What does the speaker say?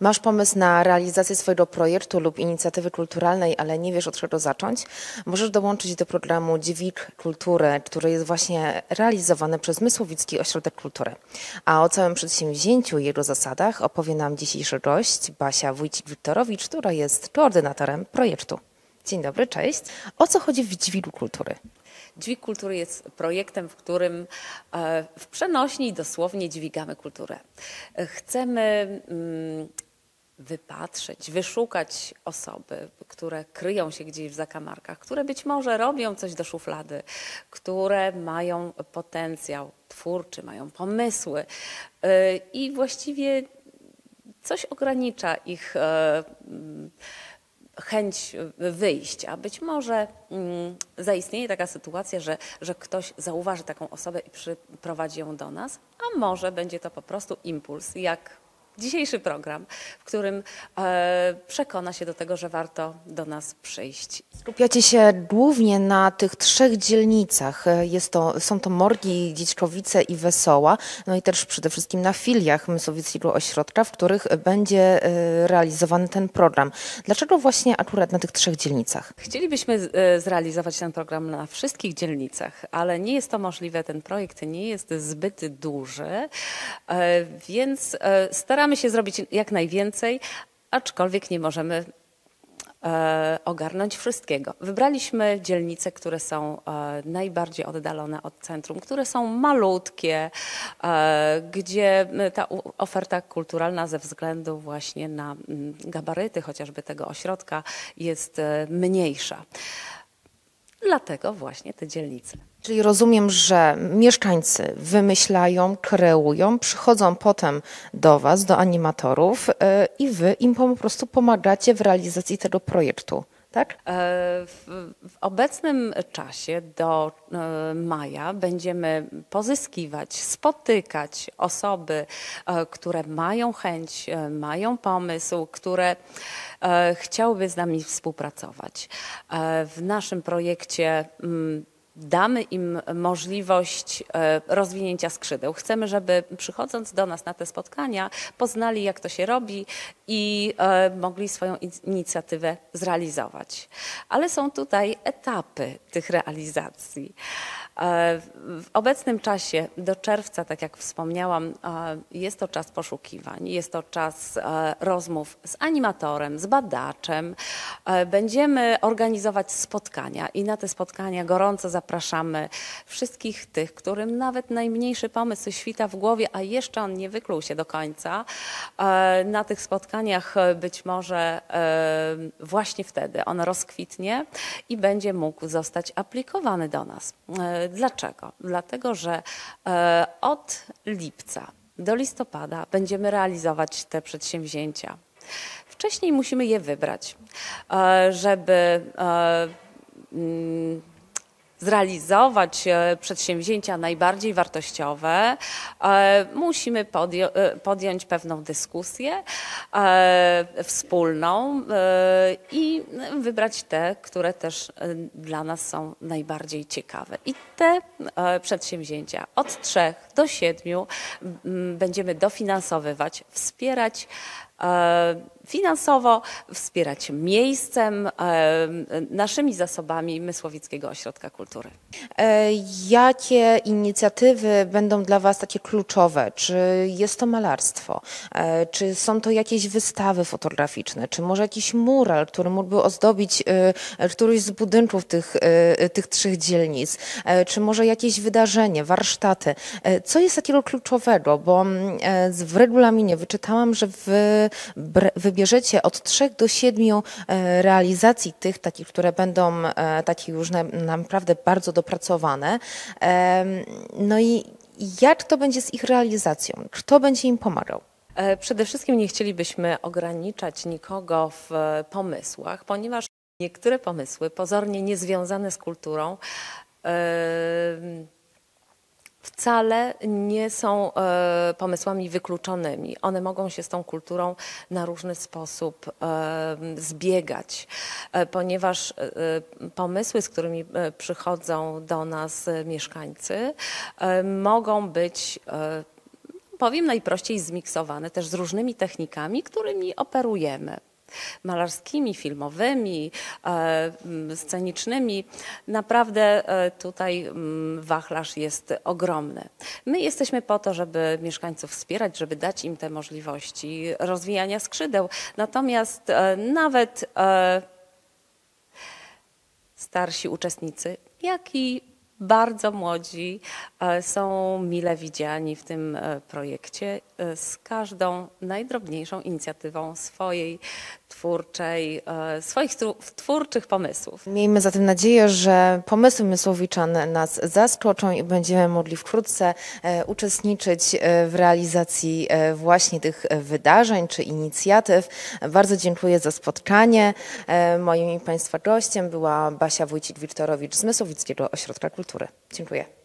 Masz pomysł na realizację swojego projektu lub inicjatywy kulturalnej, ale nie wiesz od czego zacząć? Możesz dołączyć do programu Dźwig Kultury, który jest właśnie realizowany przez Mysłowicki Ośrodek Kultury. A o całym przedsięwzięciu i jego zasadach opowie nam dzisiejszy gość Basia Wójcik-Wiktorowicz, która jest koordynatorem projektu. Dzień dobry, cześć. O co chodzi w Dźwigu Kultury? Dźwig Kultury jest projektem, w którym e, w przenośni dosłownie dźwigamy kulturę. Chcemy mm, wypatrzeć, wyszukać osoby, które kryją się gdzieś w zakamarkach, które być może robią coś do szuflady, które mają potencjał twórczy, mają pomysły e, i właściwie coś ogranicza ich e, chęć wyjścia. Być może mm, zaistnieje taka sytuacja, że, że ktoś zauważy taką osobę i przyprowadzi ją do nas, a może będzie to po prostu impuls, jak dzisiejszy program, w którym e, przekona się do tego, że warto do nas przyjść. Skupiacie się głównie na tych trzech dzielnicach. Jest to, są to Morgi, Dziedzkowice i Wesoła, no i też przede wszystkim na filiach Mysłowickiego Ośrodka, w których będzie e, realizowany ten program. Dlaczego właśnie akurat na tych trzech dzielnicach? Chcielibyśmy e, zrealizować ten program na wszystkich dzielnicach, ale nie jest to możliwe. Ten projekt nie jest zbyt duży, e, więc staramy staramy się zrobić jak najwięcej, aczkolwiek nie możemy e, ogarnąć wszystkiego. Wybraliśmy dzielnice, które są e, najbardziej oddalone od centrum, które są malutkie, e, gdzie ta oferta kulturalna ze względu właśnie na gabaryty chociażby tego ośrodka jest e, mniejsza. Dlatego właśnie te dzielnice. Czyli rozumiem, że mieszkańcy wymyślają, kreują, przychodzą potem do Was, do animatorów yy, i Wy im po prostu pomagacie w realizacji tego projektu. Tak? E, w, w, obecnym czasie do e, maja będziemy pozyskiwać, spotykać osoby, które mają chęć, mają pomysł, które chciałyby z nami współpracować. W naszym projekcie mm, damy im możliwość e, rozwinięcia skrzydeł. Chcemy, żeby przychodząc do nas na te spotkania, poznali, jak to się robi i e, mogli swoją inicjatywę zrealizować. Ale są tutaj etapy tych realizacji. E, w obecnym czasie do czerwca, tak jak wspomniałam, jest to czas poszukiwań, jest to czas rozmów z animatorem, z badaczem. Będziemy organizować spotkania i na te spotkania gorąco zapraszamy wszystkich tych, którym nawet najmniejszy pomysł świta w głowie, a jeszcze on nie wykluł się do końca. E, na tych spotkaniach być może e, właśnie wtedy on rozkwitnie i będzie mógł zostać aplikowany do nas. E, dlaczego? Dlatego, że od lipca do listopada będziemy realizować te przedsięwzięcia. Wcześniej musimy je wybrać, żeby mm, zrealizować e, przedsięwzięcia najbardziej wartościowe, e, musimy e, podjąć pewną dyskusję wspólną i wybrać te, które też dla nas są najbardziej ciekawe. I te przedsięwzięcia od trzech do siedmiu będziemy dofinansowywać, wspierać finansowo, wspierać miejscem, e, naszymi zasobami Mysłowickiego Ośrodka Kultury. E, jakie inicjatywy będą dla Was takie kluczowe? Czy jest to malarstwo? E, czy są to jakieś wystawy fotograficzne? Czy może jakiś mural, który mógłby ozdobić któryś z budynków tych, tych trzech dzielnic? Czy może jakieś wydarzenie, warsztaty? Co jest takiego kluczowego? Bo mm, w regulaminie wyczytałam, że wy wybierzecie od trzech do siedmiu e, realizacji tych takich, które będą e, takie już naprawdę bardzo dopracowane. No i jak to będzie z ich realizacją? Kto będzie im pomagał? E, przede wszystkim nie chcielibyśmy ograniczać nikogo w pomysłach, ponieważ niektóre pomysły pozornie niezwiązane z kulturą wcale nie są e, pomysłami wykluczonymi. One mogą się z tą kulturą na różny sposób e, zbiegać, e, ponieważ pomysły, z którymi przychodzą do nas mieszkańcy, mogą być powiem najprościej zmiksowane też z różnymi technikami, którymi operujemy malarskimi, filmowymi, e, m, scenicznymi. Naprawdę e, tutaj m, wachlarz jest ogromny. My jesteśmy po to, żeby mieszkańców wspierać, żeby dać im te możliwości rozwijania skrzydeł. Natomiast e, nawet starsi uczestnicy, jak i bardzo młodzi e, są mile widziani w tym e, projekcie e, z każdą najdrobniejszą inicjatywą swojej twórczej, swoich twórczych pomysłów. Miejmy zatem nadzieję, że pomysły Mysłowiczan nas zaskoczą i będziemy mogli wkrótce uczestniczyć w realizacji właśnie tych wydarzeń czy inicjatyw. Bardzo dziękuję za spotkanie. Moim i Państwa gościem była Basia Wójcik-Wiktorowicz z Mysłowickiego Ośrodka Kultury. Dziękuję.